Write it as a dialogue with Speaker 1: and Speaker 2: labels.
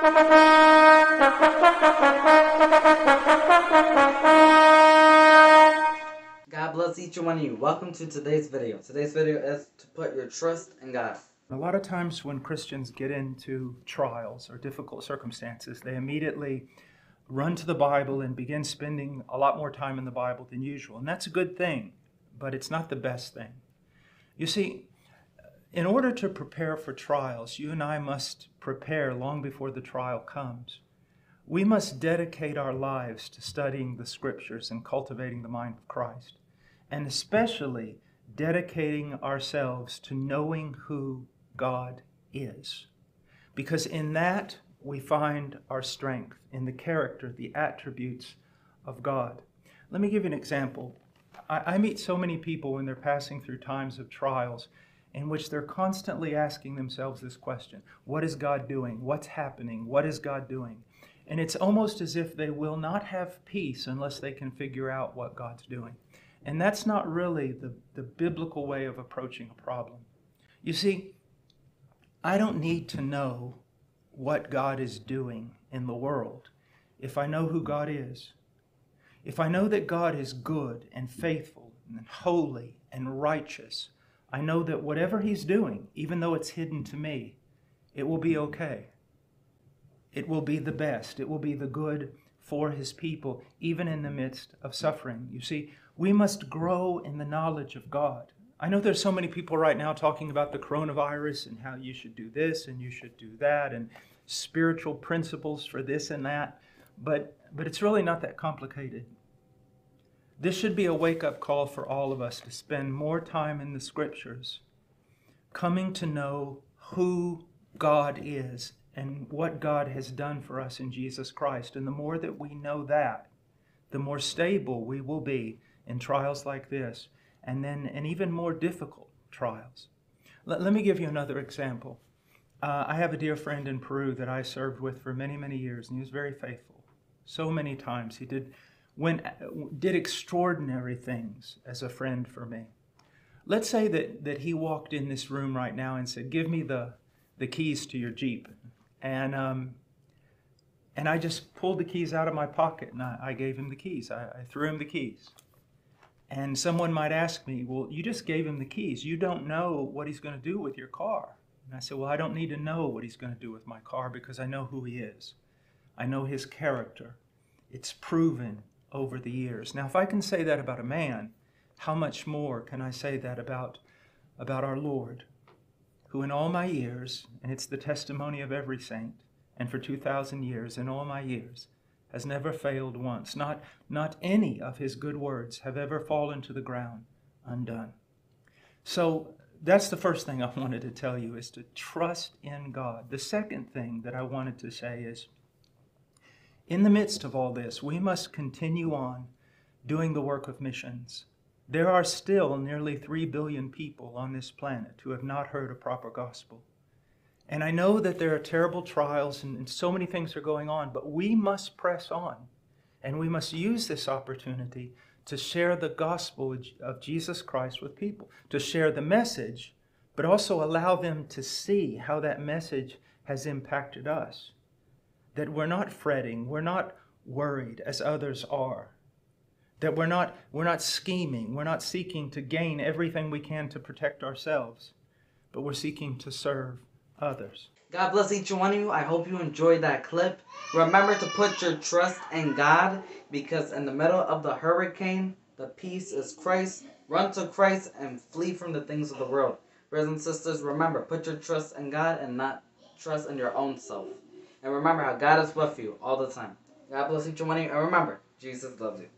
Speaker 1: God bless each one of you. Welcome to today's video. Today's video is to put your trust in God.
Speaker 2: A lot of times when Christians get into trials or difficult circumstances, they immediately run to the Bible and begin spending a lot more time in the Bible than usual. And that's a good thing, but it's not the best thing. You see, in order to prepare for trials, you and I must prepare long before the trial comes. We must dedicate our lives to studying the scriptures and cultivating the mind of Christ, and especially dedicating ourselves to knowing who God is. Because in that we find our strength, in the character, the attributes of God. Let me give you an example. I, I meet so many people when they're passing through times of trials in which they're constantly asking themselves this question What is God doing? What's happening? What is God doing? And it's almost as if they will not have peace unless they can figure out what God's doing. And that's not really the, the biblical way of approaching a problem. You see, I don't need to know what God is doing in the world if I know who God is. If I know that God is good and faithful and holy and righteous, I know that whatever He's doing, even though it's hidden to me, it will be okay. It will be the best. It will be the good for his people, even in the midst of suffering. You see, we must grow in the knowledge of God. I know there's so many people right now talking about the coronavirus and how you should do this and you should do that and spiritual principles for this and that, but but it's really not that complicated. This should be a wake-up call for all of us to spend more time in the scriptures, coming to know who God is and what God has done for us in Jesus Christ. And the more that we know that, the more stable we will be in trials like this, and then in even more difficult trials. Let, let me give you another example. Uh, I have a dear friend in Peru that I served with for many, many years, and he was very faithful. So many times he did went, did extraordinary things as a friend for me. Let's say that, that he walked in this room right now and said, Give me the, the keys to your Jeep and um, and I just pulled the keys out of my pocket and I, I gave him the keys. I, I, threw him the keys. And someone might ask me, Well, you just gave him the keys. You don't know what he's going to do with your car. And I said, Well, I don't need to know what he's going to do with my car because I know who he is. I know his character. It's proven over the years. Now, if I can say that about a man, how much more can I say that about, about our Lord? who in all my years, and it's the testimony of every saint, and for 2,000 years, in all my years, has never failed once. Not, not any of his good words have ever fallen to the ground undone. So that's the first thing I wanted to tell you is to trust in God. The second thing that I wanted to say is in the midst of all this, we must continue on doing the work of missions. There are still nearly 3 billion people on this planet who have not heard a proper gospel. And I know that there are terrible trials and, and, so many things are going on, but we must press on. And we must use this opportunity to share the gospel of Jesus Christ with people, to share the message, but also allow them to see how that message has impacted us. That we're not fretting, we're not worried as others are, that we're not, we're not scheming, we're not seeking to gain everything we can to protect ourselves, but we're seeking to serve others.
Speaker 1: God bless each one of you. I hope you enjoyed that clip. Remember to put your trust in God because in the middle of the hurricane, the peace is Christ. Run to Christ and flee from the things of the world. Brothers and sisters, remember, put your trust in God and not trust in your own self. And remember how God is with you all the time. God bless each one of you. And remember, Jesus loves you.